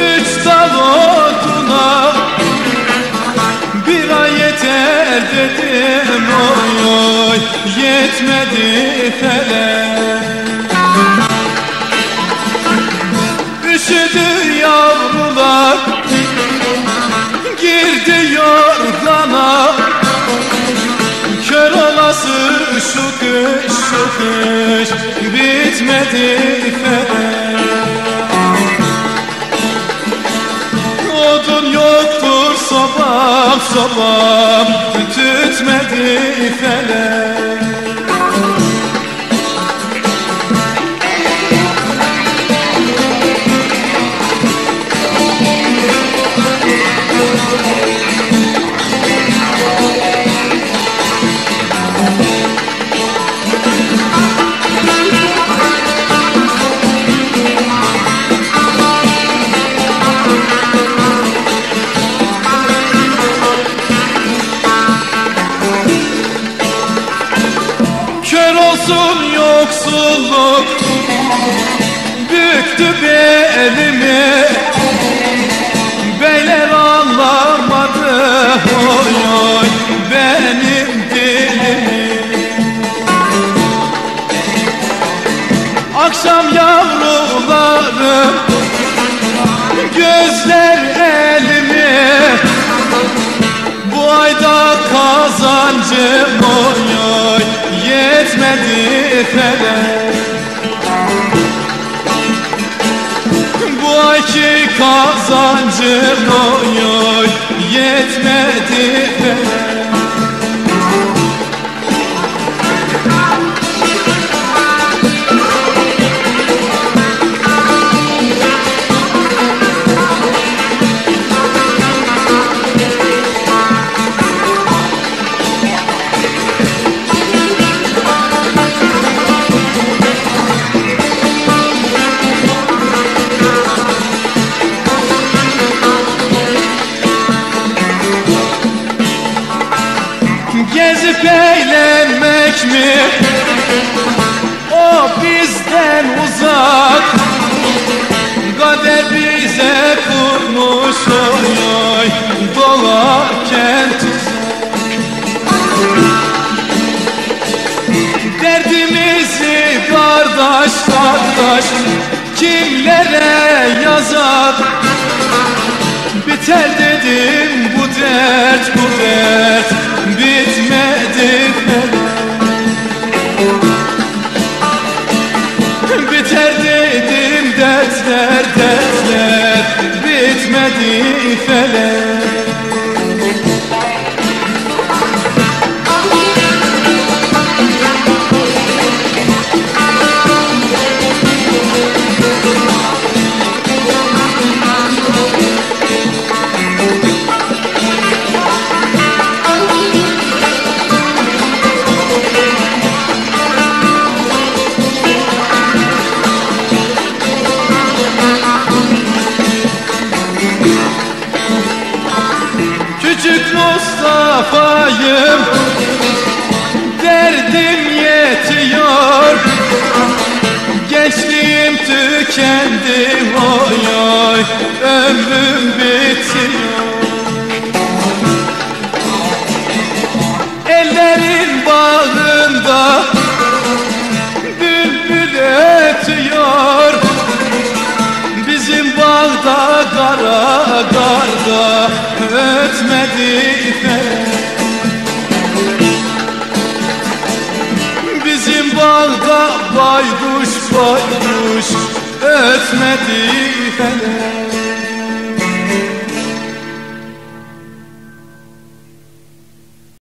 Üç dal otuna Bir ay yeter dedim. Oy oy Yetmedi fele. Üşüdü yavrular Girdi yordana Kör olası şu kış şu kış Bitmedi fele. Odun yoktur sobam sobam yoksulluk Büktü belimi Beyler anlamadı. Oy oy benim dilimi. Akşam yavrularım Gözler felek Bu ayki kazancım oy Gezip eğlenmek mi? O bizden uzak. Kader bize kurmuş oy Dolarken Derdimizi kardeş kardeş Kimlere yazar? Biter dedim bu dert bu dert Bitmedi Mustafa'yım Derdim yetiyor. Gençliğim tükendi oy oy Ömrüm bitiyor. Ellerin bağında Bülbül ötüyor. Bizim bağda kara karda ötmedi felek baykuş baykuş ötmedi felek